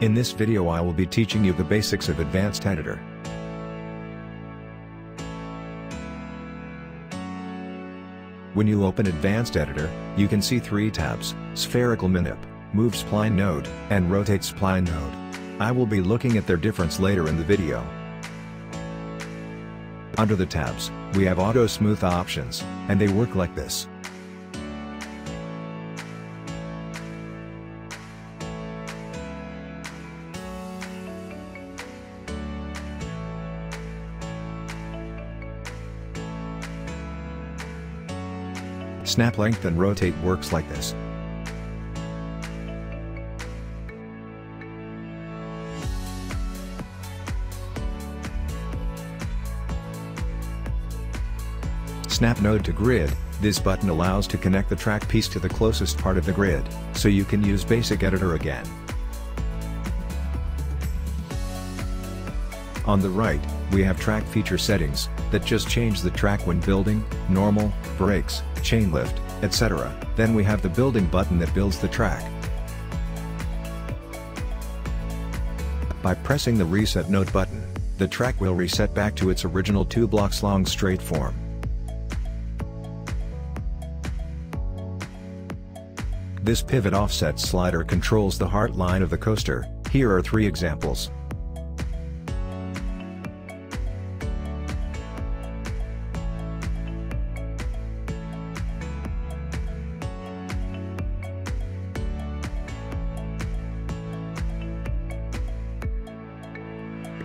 In this video I will be teaching you the basics of Advanced Editor. When you open Advanced Editor, you can see three tabs, Spherical Manip, Move Spline Node, and Rotate Spline Node. I will be looking at their difference later in the video. Under the tabs, we have Auto Smooth options, and they work like this. Snap length and rotate works like this. Snap node to grid, this button allows to connect the track piece to the closest part of the grid, so you can use basic editor again. On the right, we have track feature settings, that just change the track when building, normal, brakes, chain lift, etc. Then we have the building button that builds the track. By pressing the reset node button, the track will reset back to its original two blocks long straight form. This pivot offset slider controls the heart line of the coaster, here are three examples.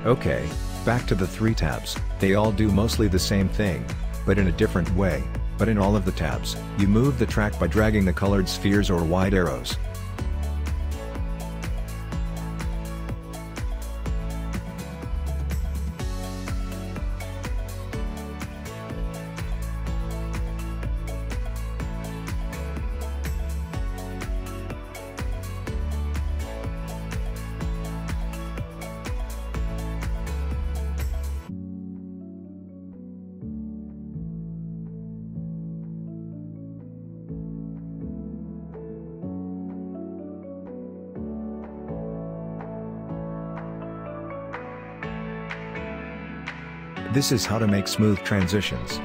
Okay, back to the three tabs, they all do mostly the same thing, but in a different way, but in all of the tabs, you move the track by dragging the colored spheres or wide arrows. This is how to make smooth transitions.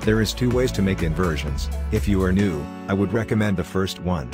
There is two ways to make inversions, if you are new, I would recommend the first one,